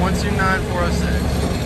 129